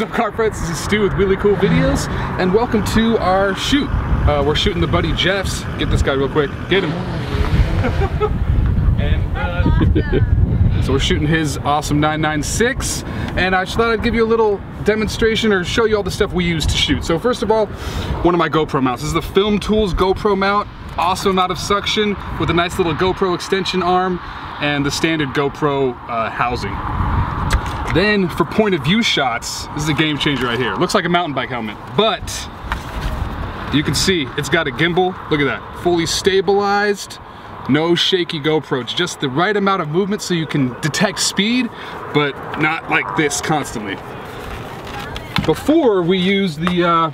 What's up, car friends? This is Stu with Wheelie Cool Videos, and welcome to our shoot. Uh, we're shooting the buddy Jeff's. Get this guy real quick. Get him. and uh, so we're shooting his awesome 996, and I just thought I'd give you a little demonstration or show you all the stuff we use to shoot. So first of all, one of my GoPro mounts. This is the FilmTools GoPro mount. Awesome amount of suction with a nice little GoPro extension arm and the standard GoPro uh, housing. Then for point of view shots, this is a game changer right here. Looks like a mountain bike helmet, but you can see it's got a gimbal. Look at that, fully stabilized, no shaky GoPro. It's just the right amount of movement so you can detect speed, but not like this constantly. Before we used the, uh,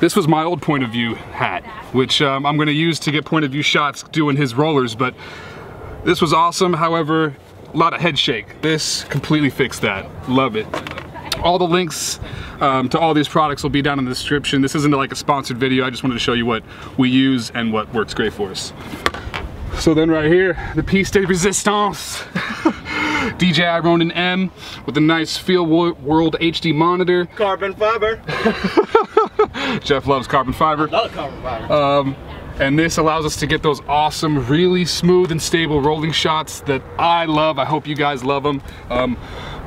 this was my old point of view hat, which um, I'm gonna use to get point of view shots doing his rollers, but this was awesome. However, a lot of head shake. This completely fixed that. Love it. All the links um, to all these products will be down in the description. This isn't like a sponsored video. I just wanted to show you what we use and what works great for us. So then right here, the piece de resistance. DJI Ronin M with a nice Feel World HD monitor. Carbon fiber. Jeff loves carbon fiber. I love carbon fiber. Um, and this allows us to get those awesome, really smooth and stable rolling shots that I love. I hope you guys love them. Um,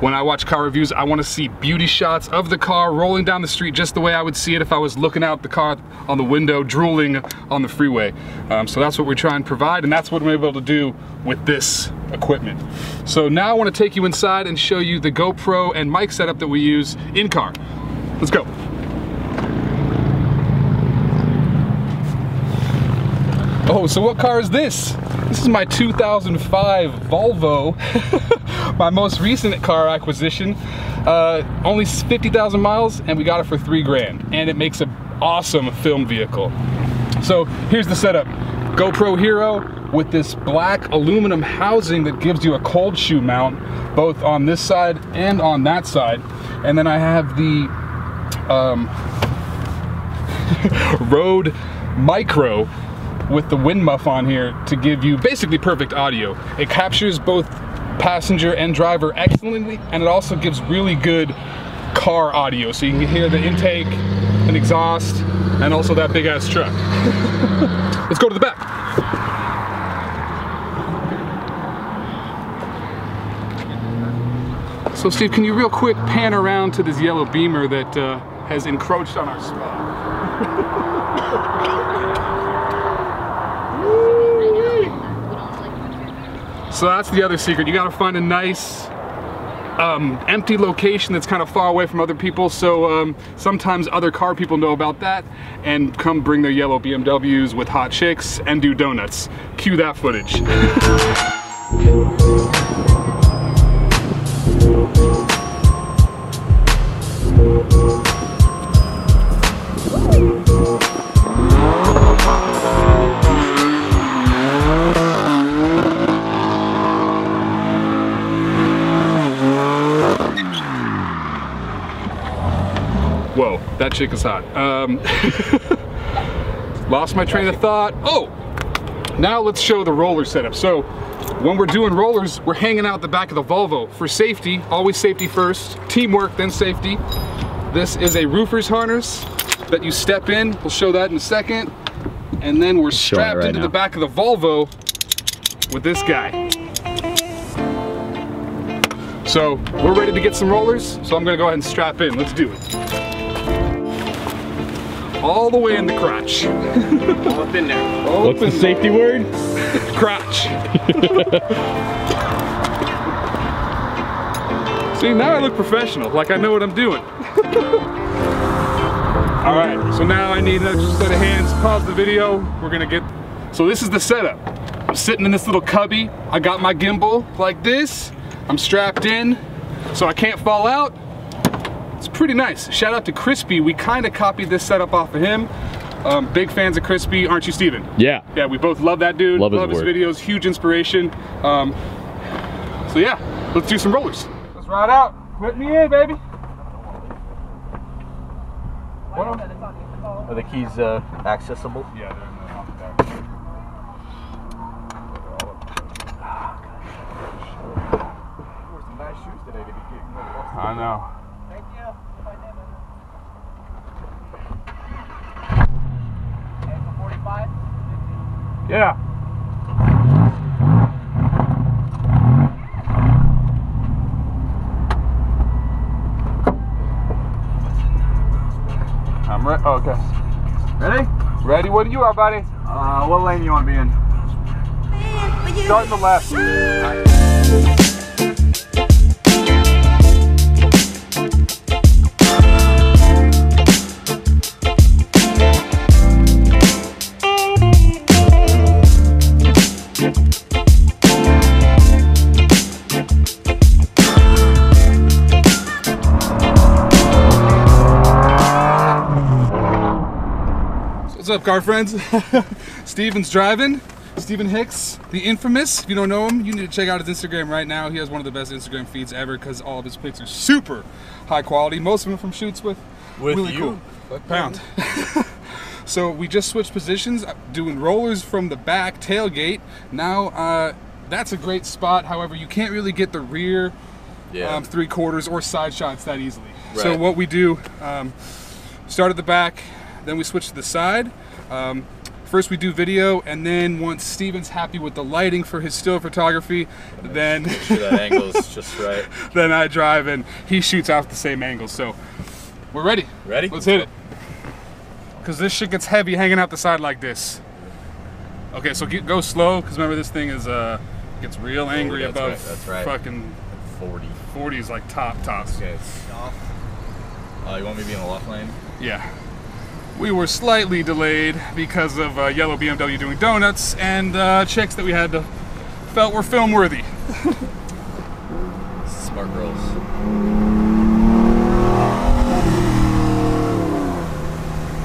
when I watch car reviews, I wanna see beauty shots of the car rolling down the street just the way I would see it if I was looking out the car on the window, drooling on the freeway. Um, so that's what we try and provide, and that's what we're able to do with this equipment. So now I wanna take you inside and show you the GoPro and mic setup that we use in car. Let's go. Oh, so what car is this? This is my 2005 Volvo, my most recent car acquisition. Uh, only 50,000 miles and we got it for three grand. And it makes an awesome film vehicle. So here's the setup. GoPro Hero with this black aluminum housing that gives you a cold shoe mount, both on this side and on that side. And then I have the um, Rode Micro with the wind muff on here to give you basically perfect audio. It captures both passenger and driver excellently and it also gives really good car audio so you can hear the intake and exhaust and also that big ass truck. Let's go to the back. So Steve, can you real quick pan around to this yellow beamer that uh, has encroached on our spot? So that's the other secret. You gotta find a nice um, empty location that's kind of far away from other people. So um, sometimes other car people know about that and come bring their yellow BMWs with hot chicks and do donuts. Cue that footage. that chick hot. Um, lost my train of thought. Oh, now let's show the roller setup. So when we're doing rollers, we're hanging out the back of the Volvo. For safety, always safety first, teamwork, then safety. This is a roofer's harness that you step in. We'll show that in a second. And then we're strapped right into now. the back of the Volvo with this guy. So we're ready to get some rollers. So I'm gonna go ahead and strap in. Let's do it all the way in the crotch. all up in there. All What's the safety word? crotch. See, now I look professional, like I know what I'm doing. all right, so now I need an extra set of hands. Pause the video. We're gonna get, so this is the setup. I'm sitting in this little cubby. I got my gimbal like this. I'm strapped in so I can't fall out. It's pretty nice. Shout out to Crispy. We kind of copied this setup off of him. Um, big fans of Crispy, aren't you, Steven? Yeah. Yeah, we both love that dude. Love his, love his videos, huge inspiration. Um, so yeah, let's do some rollers. Let's ride out. Put me in, baby. Are the keys uh, accessible? Yeah, they're in the off the back. I know. Yeah. I'm ready. Oh, okay. Ready? Ready? What do you are, buddy? Uh, what lane you want to be in? Man, the left. Up, car friends? Steven's driving. Steven Hicks, the infamous. If you don't know him, you need to check out his Instagram right now. He has one of the best Instagram feeds ever because all of his pics are super high quality. Most of them from shoots with, With really you? cool. Pound. so we just switched positions, uh, doing rollers from the back tailgate. Now uh, that's a great spot. However, you can't really get the rear Yeah. um, three quarters or side shots that easily. So what we do, um, start at the back, then we switch to the side. Um, first we do video, and then once Steven's happy with the lighting for his still photography, then sure that angle's just right. then I drive and he shoots out the same angle. So we're ready. Ready? Let's hit it. Cause this shit gets heavy hanging out the side like this. Okay, so get, go slow, cause remember this thing is uh gets real angry that's above right, that's right. fucking 40. 40 is like top tops. Okay. Uh, you want me to be in the left lane? Yeah. We were slightly delayed because of uh, yellow BMW doing donuts and uh, chicks that we had to felt were film worthy. Smart girls.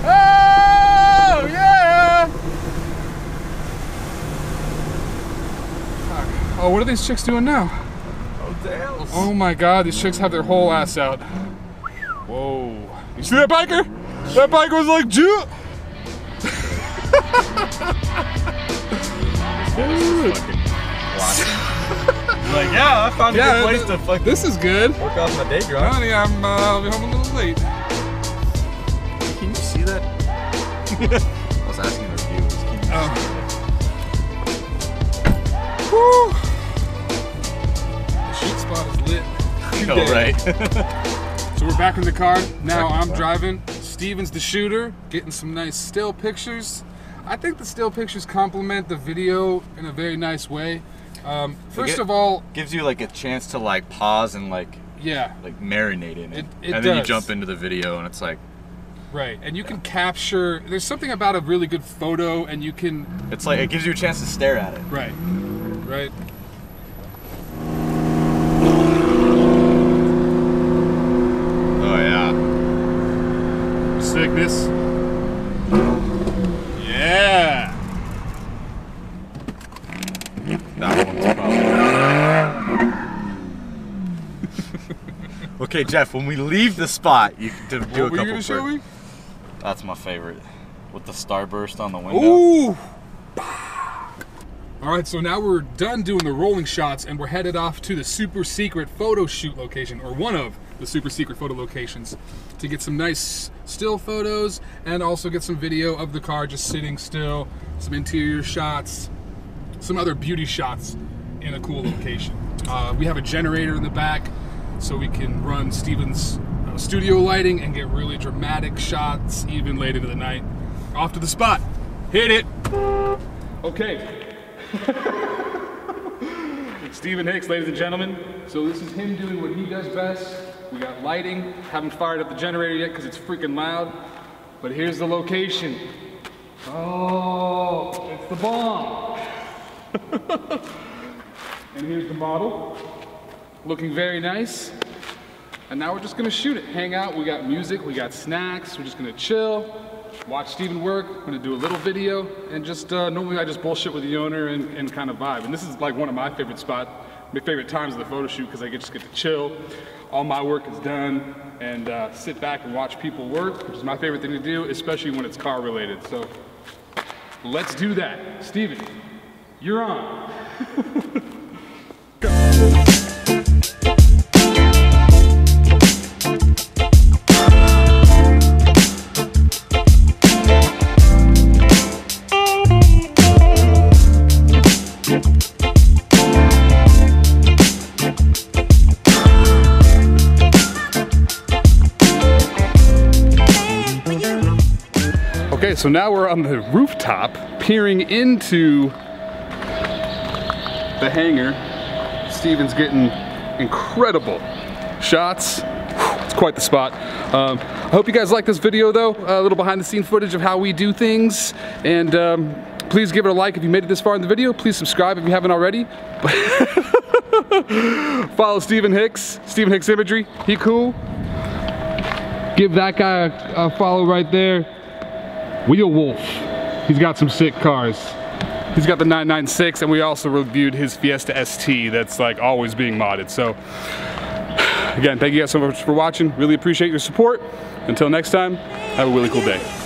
Oh yeah! Fuck. Oh, what are these chicks doing now? Oh. Oh my god, these chicks have their whole ass out. Whoa. You see that biker? That bike was like, Jew. Fucking like, yeah, I found a Yeah, good place th- to fucking this is good. work off my day drive. Honey, I'm uh, I'll be home a little late. Can you see that? I was asking the viewers. Can you Oh. see Woo. The shoot spot is lit. that? No, right. So we're back in the car. Now I'm spot. driving. Steven's the shooter, getting some nice still pictures. I think the still pictures complement the video in a very nice way. Um, first get- of all, Gives you like a chance to like pause and like yeah, like marinate in it, It- it and then you jump into the video and it's like right. And you can capture. There's something about a really good photo, and you can it's like it gives you a chance to stare at it. right, right. Oh yeah. Yeah. That one's probably. okay, Jeff. When we leave the spot, you can do What a were you couple. gonna show me? That's my favorite. With the starburst on the window. Ooh. All right, so now we're done doing the rolling shots and we're headed off to the super secret photo shoot location, or one of the super secret photo locations, to get some nice still photos and also get some video of the car just sitting still, some interior shots, some other beauty shots in a cool location. Uh, we have a generator in the back so we can run Steven's uh, studio lighting and get really dramatic shots even late into the night. Off to the spot. Hit it. Okay. Steven Hicks, ladies and gentlemen. So this is him doing what he does best. We got lighting. Haven't fired up the generator yet because it's freaking loud. But here's the location. Oh, it's the bomb. and here's the model. Looking very nice. And now we're just gonna shoot it, hang out. We got music, we got snacks. We're just gonna chill, watch Steven work. I'm gonna do a little video, and just uh, normally I just bullshit with the owner and, and kind of vibe. And this is like one of my favorite spot, my favorite times of the photo shoot because I get just get to chill. All my work is done, and uh, sit back and watch people work, which is my favorite thing to do, especially when it's car related. So let's do that. Steven, you're on. so now we're on the rooftop, peering into the hangar. Steven's getting incredible shots. It's quite the spot. Um, I hope you guys like this video though, a little behind the scene footage of how we do things. And um, please give it a like if you made it this far in the video. Please subscribe if you haven't already. Follow Steven Hicks, Steven Hicks Imagery. He cool. Give that guy a, a follow right there. Wheel Wolf. He's got some sick cars. He's got the 996 and we also reviewed his Fiesta ST that's like always being modded. So again, thank you guys so much for watching. Really appreciate your support. Until next time, have a really cool day.